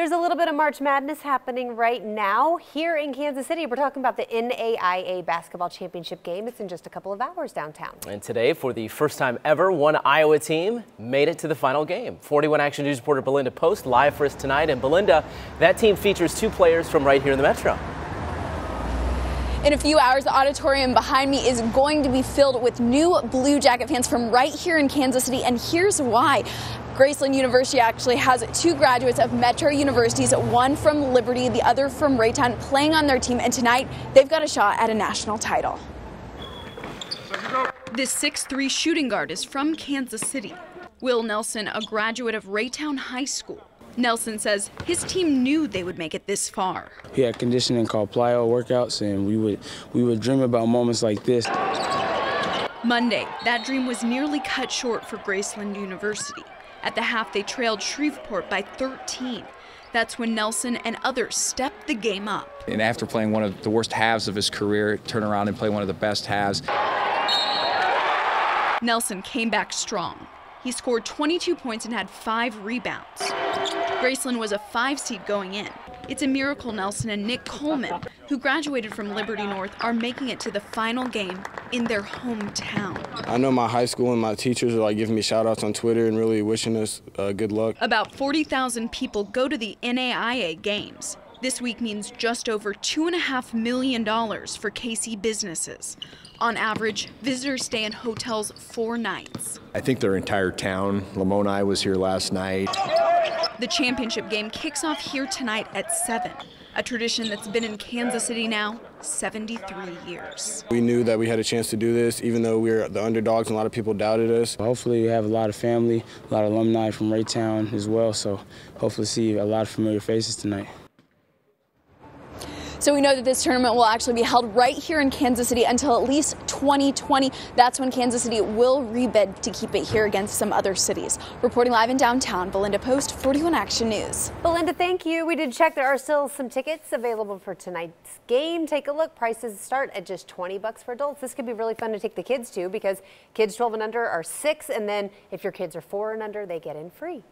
There's a little bit of March Madness happening right now here in Kansas City. We're talking about the NAIA Basketball Championship game. It's in just a couple of hours downtown. And today, for the first time ever, one Iowa team made it to the final game. 41 Action News reporter Belinda Post live for us tonight. And Belinda, that team features two players from right here in the Metro. In a few hours, the auditorium behind me is going to be filled with new Blue Jacket fans from right here in Kansas City, and here's why. Graceland University actually has two graduates of Metro Universities, one from Liberty, the other from Raytown, playing on their team, and tonight they've got a shot at a national title. This 6'3 shooting guard is from Kansas City. Will Nelson, a graduate of Raytown High School. Nelson says his team knew they would make it this far. He had conditioning called plyo workouts, and we would we would dream about moments like this. Monday, that dream was nearly cut short for Graceland University. At the half, they trailed Shreveport by 13. That's when Nelson and others stepped the game up. And after playing one of the worst halves of his career, turn around and play one of the best halves. Nelson came back strong. He scored 22 points and had five rebounds. Graceland was a five seed going in. It's a miracle Nelson and Nick Coleman, who graduated from Liberty North, are making it to the final game in their hometown. I know my high school and my teachers are like giving me shout outs on Twitter and really wishing us uh, good luck. About 40,000 people go to the NAIA games. This week means just over $2.5 million for KC businesses. On average, visitors stay in hotels four nights. I think their entire town, Lamoni was here last night. The championship game kicks off here tonight at 7, a tradition that's been in Kansas City now 73 years. We knew that we had a chance to do this, even though we were the underdogs and a lot of people doubted us. Hopefully, we have a lot of family, a lot of alumni from Raytown as well, so hopefully see a lot of familiar faces tonight. So we know that this tournament will actually be held right here in Kansas City until at least 2020. That's when Kansas City will rebid to keep it here against some other cities. Reporting live in downtown, Belinda Post, 41 Action News. Belinda, thank you. We did check. There are still some tickets available for tonight's game. Take a look. Prices start at just 20 bucks for adults. This could be really fun to take the kids to because kids 12 and under are six, and then if your kids are four and under, they get in free.